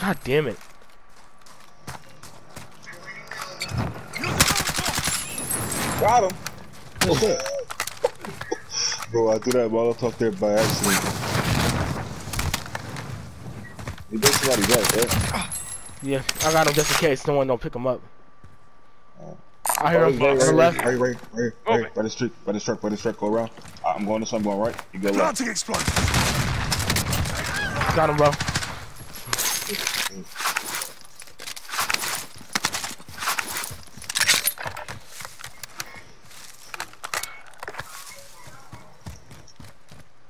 God damn it. Got him. Bro, I threw that Molotov there by accident. You did somebody back, right? Yeah, I got him just in case no one don't pick him up. Oh. I hear Oh, him right, on the right, left. Right, right, right, right, right, by the street, by the truck, by the truck, go around. Uh, I'm going this way, I'm going right. You go left. Planting explosive. Got him, bro.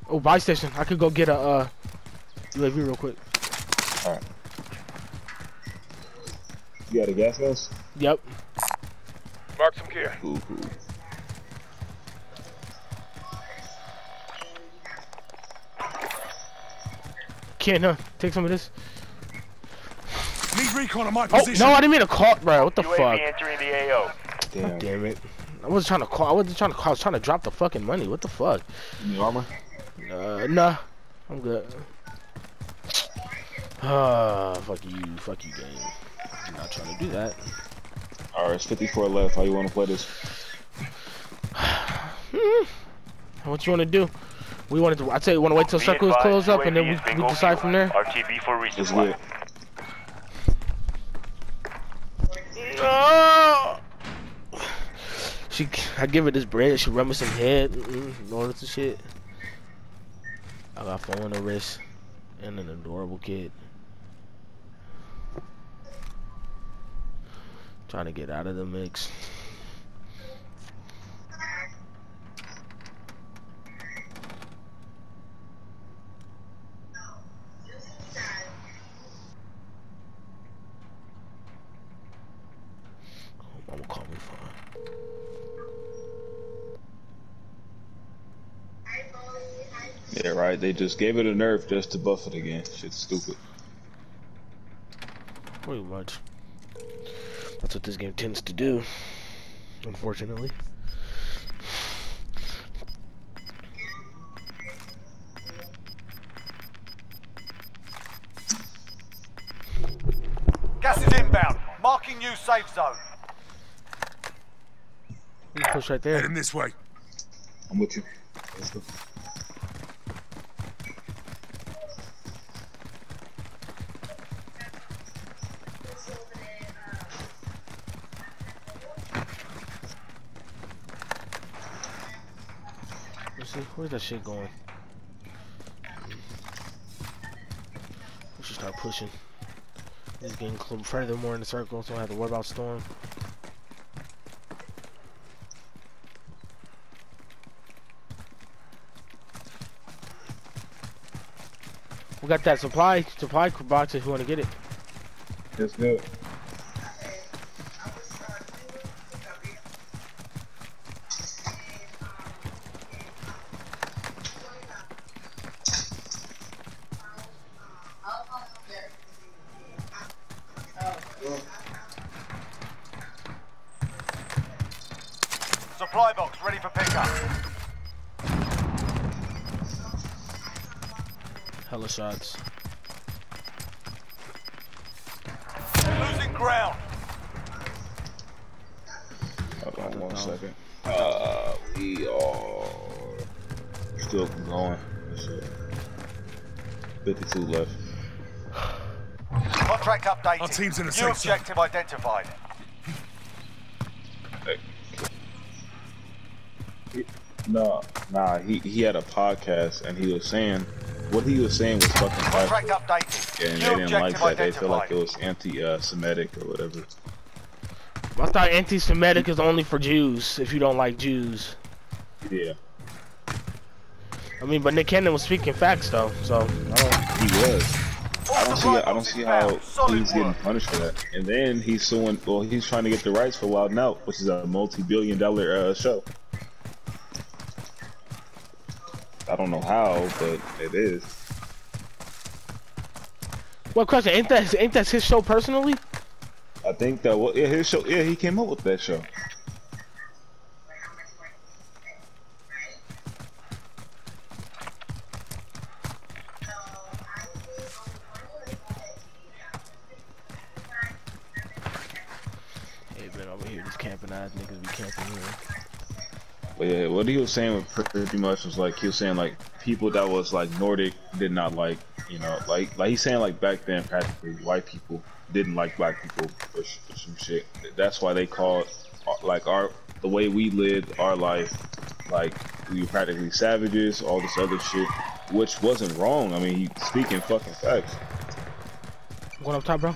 Oh, buy station. I could go get a uh, UAV real quick. Alright. You got a gas mask? Yep. Mark some gear. Cool, cool. Can't, huh? Take some of this. Need recon on my Oh, position. no, I didn't mean to call, bro. What the UAV fuck? entering the AO. Damn. Damn it. I wasn't trying to call. I wasn't trying to call. I was trying to drop the fucking money. What the fuck? You need armor? Uh, nah. I'm good. Ah, fuck you. Fuck you, game. I'm not trying to do that. Alright, it's 54 left. How you want to play this? Hmm. What you want to do? We wanted to. I tell you, want to wait till Be circle is closed up and then we, we decide from there. RTB for It's resupply. good. Oh! She, I give her this bread. She rub me some head, all this shit. I got phone on the wrist and an adorable kid. Trying to get out of the mix. Mama call me fine. Yeah, right. They just gave it a nerf just to buff it again. Shit's stupid. Pretty much. That's what this game tends to do. Unfortunately. Gas is inbound. Marking new safe zone. You push right there. Heading this way. I'm with you. See, where's that shit going? We should start pushing. He's getting cl- further more in the circle, so I have to worry about storm. We got that supply supply box if you want to get it. That's good. Hella shots. Losing ground. Hold on one second. Uh, we are still going. 52 left. Contract updated. Our team's in a New safe zone. objective identified. No, nah, he, he had a podcast and he was saying what he was saying was fucking Contract factual. And they didn't like that. They feel like it was anti-Semitic or whatever. I thought anti-Semitic is only for Jews. If you don't like Jews, Yeah, I mean, but Nick Cannon was speaking facts though, so I don't. he was. I don't see. I don't see how he's getting punished for that. And then he's suing. Well, he's trying to get the rights for Wild Out, which is a multi-billion-dollar uh, show. I don't know how, but it is. What question? Ain't that ain't that his show personally? I think that well, yeah, his show. Yeah, he came up with that show. Was saying was pretty much was like he was saying like people that was like Nordic did not like you know like like he's saying like back then practically white people didn't like black people for, for some shit. That's why they called uh, like our the way we lived our life like we were practically savages, all this other shit, which wasn't wrong. I mean, he speaking fucking facts. What up top, bro.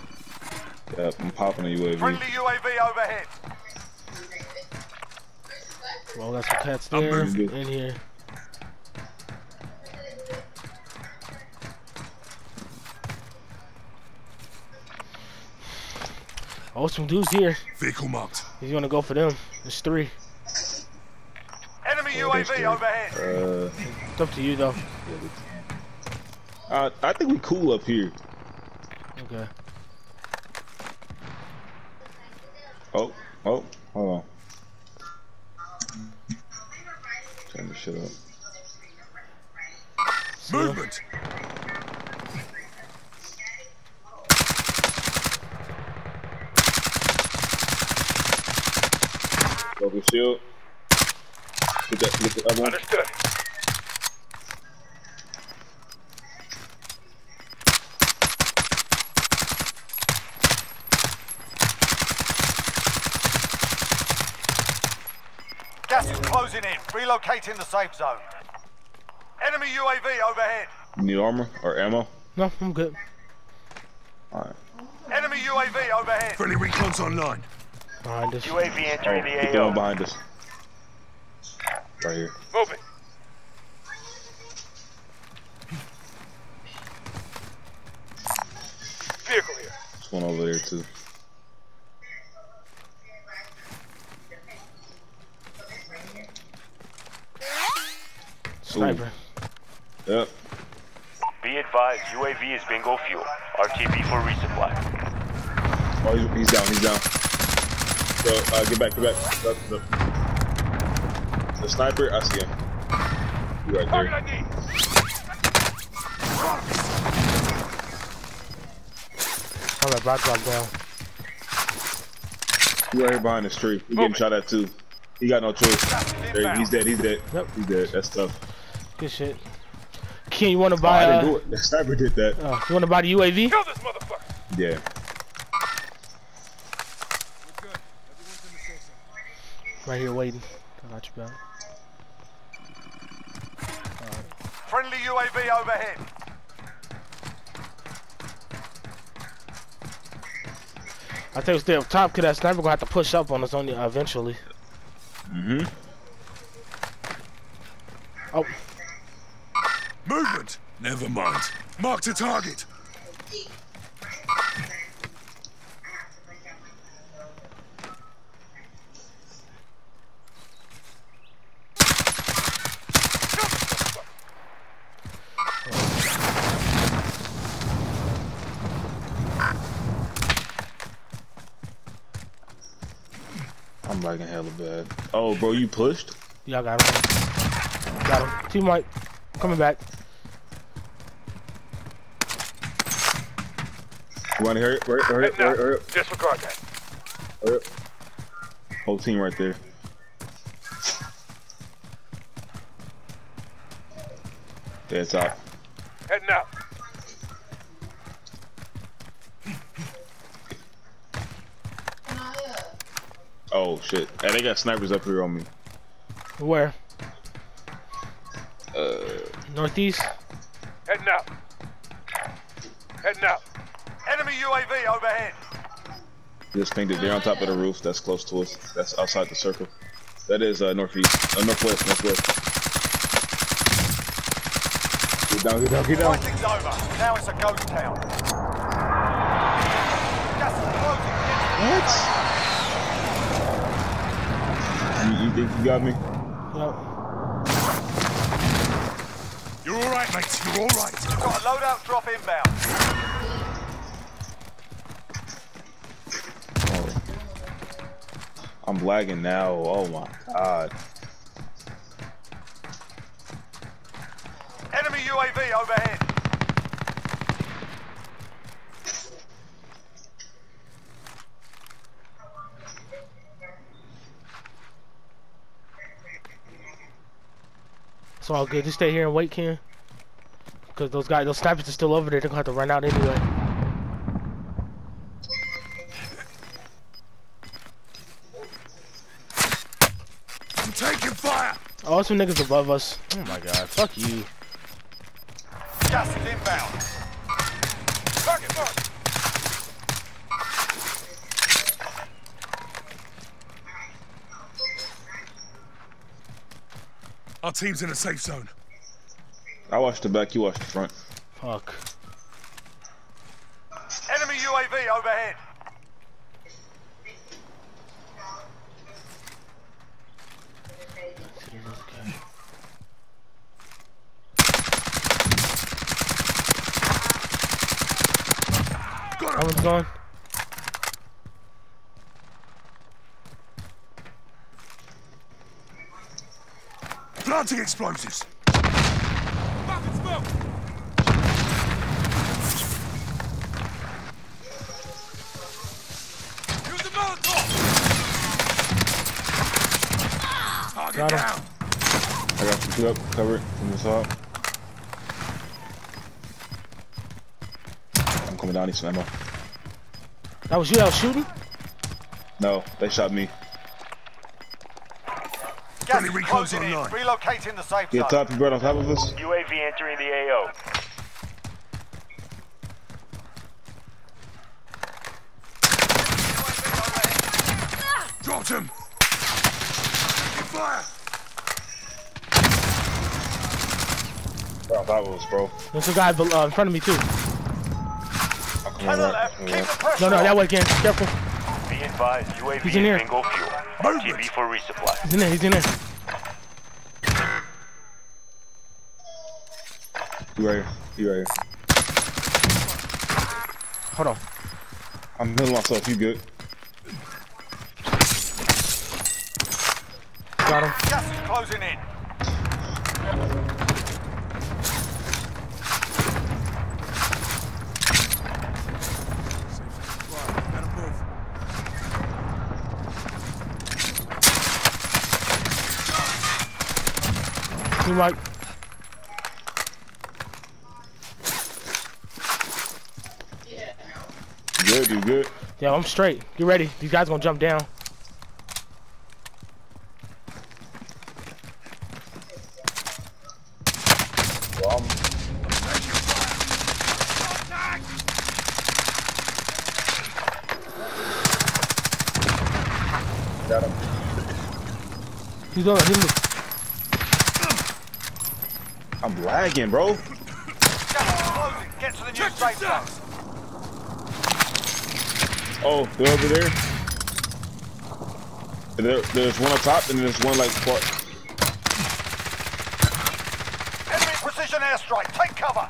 Yeah, I'm popping a UAV. Friendly UAV overhead. Well, that's some cats I'm there in here. Oh, some dudes here. Vehicle marked. He's gonna go for them. There's three. Enemy Oh, UAV three. overhead. Uh, It's up to you though. uh, I think we cool up here. Okay. Oh, oh, hold on. Turn shit up. See ya. Movement. Broken shield. Get that, get the other one. Understood. Gas is closing in. Relocating the safe zone. Enemy UAV overhead. You need armor or ammo? No, I'm good. Alright. Enemy UAV overhead. Friendly recon's online. Behind us. UAV entering get the the one AO. behind us. Right here. Moving. Vehicle here. There's one over there too. Sniper. Yep. Be advised, UAV is bingo fuel. RTB for resupply. Oh, he's, he's down. He's down. So, uh, get back. Get back. Up, up. The sniper. I see him. You right there. ID. Alright, bro, I drop down. You right here behind this tree. He getting shot at too. He got no choice. There, he's dead. He's dead. Yep. He's dead. That's tough. Good shit. Ken, you wanna buy? Oh, buy? I uh, didn't do it. The sniper did that. uh, you wanna buy the UAV? Kill this motherfucker. Yeah. Right here waiting. I got you back. Friendly UAV overhead. I think we stay up top, cause that sniper gonna have to push up on us only uh, eventually. Mm-hmm. Oh, Movement. Never mind. Mark the target. I'm lagging hella bad. Oh, bro, you pushed? yeah, I got him. Got him. Team Mike, coming back. You want to hurry, hurry, hurry, Heading out. hurry, hurry, up, Disregard that. hurry up. Whole team right there. Dead top. Heading out. Oh shit. Hey, they got snipers up here on me. Where? Uh, Northeast. UAV overhead. just pinged it. They're on top of the roof. That's close to us. That's outside the circle. That is uh, northeast. Uh, northwest. Northwest. Get down. Get down. Get down. Fighting's over. Now it's a ghost town. Gas is closing. What? You, you think you got me? Yep. You're all right, mate. You're all right. Got a loadout drop inbound. Lagging now. Oh my god. Enemy UAV overhead. It's all good. Just stay here and wait, Ken. Because those guys, those snipers are still over there. They're going to have to run out anyway. Fire! Oh, some niggas above us. Oh my god, fuck you. Gas is inbound. Target marked. Our team's in a safe zone. I watched the back, you watched the front. Fuck. Enemy UAV overhead. That one's gone. Planting explosives! Got him. down! I got you two up, cover it from the side. I'm coming down, need some ammo. That was you that was shooting? No, they shot me. Gas Friendly is recon's closing in. online. Relocating the safe Get zone. top, you brought on top of us? UAV entering the AO. Ah! Dropped him! Taking fire! Brought on top of us, bro. There's a guy bel- uh, in front of me too. I'll come To right the left. Keep right. the No, no, that way again. Careful. Be advised, UAV He's in here. bingo fuel. Movement. For resupply. He's in there. He's in there. You right here. You right here. Hold on. I'm healing myself, you good. Got him. Gas is closing in. You might. You good, you good. Yeah, I'm straight. Get ready. These guys gonna jump down. Well, I'm, got him. He's on. He's I'm lagging, bro. Gas is closing. Get to the new Check safe zone. Oh, they're over there. There, there's one on top and there's one like far. Enemy precision airstrike. Take cover.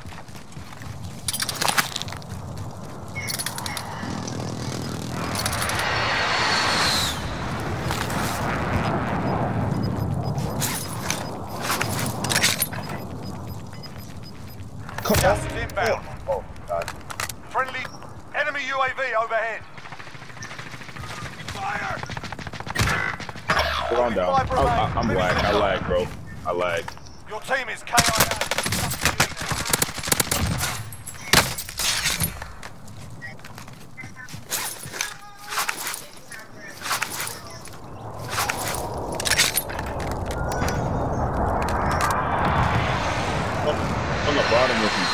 Come Gas on. inbound. Oh, God. Friendly enemy UAV overhead. Fire! on down. I, I, I'm lag. I lag, bro. I lag. Your team is KIA. On, on the bottom with you.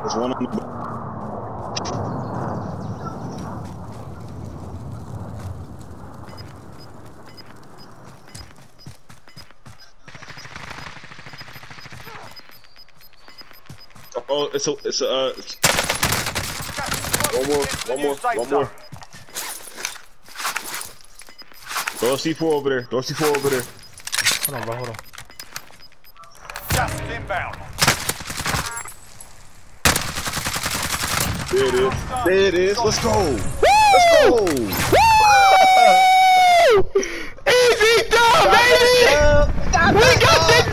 There's one on the bo- It's a, it's a, uh, it's, one more, one more, one more. Door C4 over there. Door C4 over there. Hold on, bro. Hold on. Gas is inbound. There it is. There it is. Let's go. Let's go. Easy dub, baby! We got the